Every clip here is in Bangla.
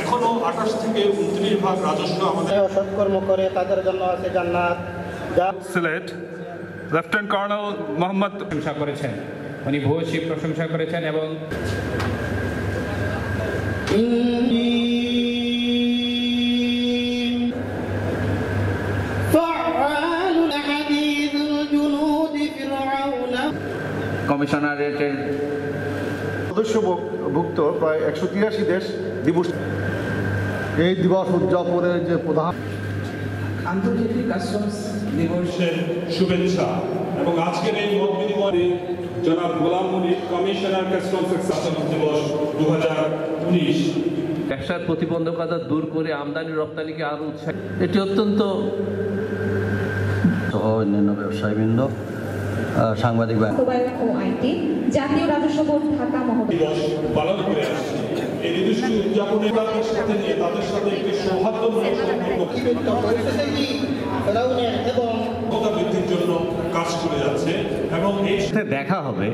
এখনও আঠাশ থেকে উনত্রিশ ভাগ রাজস্ব আমাদের সৎকর্ম করে তাদের জন্য আছে জান্নাত। সিলেট লেফটেন্যান্ট কর্নেল মোহাম্মদ প্রশংসা করেছেন। উনি ভূয়সী প্রশংসা করেছেন এবং কমিশনারেটের সদস্যভুক্ত প্রায় একশো তিরাশি দেশ দিবস এই দিবস উদযাপনের যে প্রধান আন্তর্জাতিক কাস্টমস দিবসের শুভেচ্ছা এবং আজকের এই মত বিনিময়ে জনাব গোলাম মুনির কমিশনার কাস্টমস এক্সাশন দিবস দু হাজার উনিশ। ব্যবসার প্রতিবন্ধকতা দূর করে আমদানি রপ্তানিকে আরও উৎসাহ এটি অত্যন্ত সহ অন্যান্য ব্যবসায়ীবৃন্দ সাংবাদিক জাতীয় রাজস্ব বোর্ড ঢাকা পালন করে আসছে। এই দিবসটি উদযাপনের সাথে নিয়ে তাদের সাথে একটি সৌহার্দ্যমূলক সম্পর্ক ফেরাউনের এবং ক্ষমতা বৃদ্ধির জন্য কাজ করে যাচ্ছে এবং এই দেখা হবে।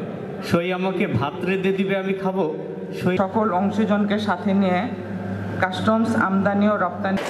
সই আমাকে ভাত রেঁধে দিবে আমি খাব। সই সকল অংশজনকে সাথে নিয়ে কাস্টমস আমদানি ও রপ্তানি